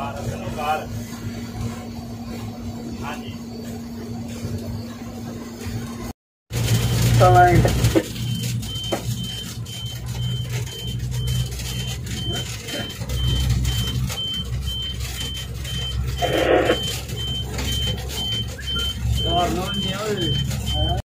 para não para ali falar ainda Não, não, não.